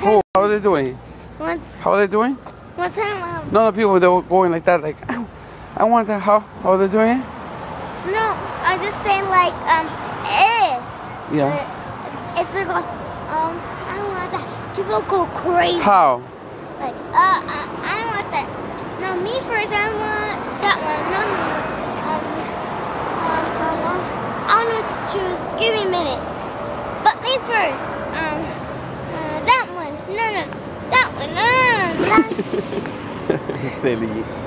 Who? How are they doing? one, How are they doing? one time, um, No, the people that were going like that, like, "Ow, I want that. How? How are they doing it? no, I'm just saying like, um, if. Yeah. If they go, um, I don't want that. People go crazy. How? Like, uh, uh, I don't want that. No, me first. I want that one. No, no, no. Um, um, I don't know what to choose. Give me a minute. But me first. Um, uh,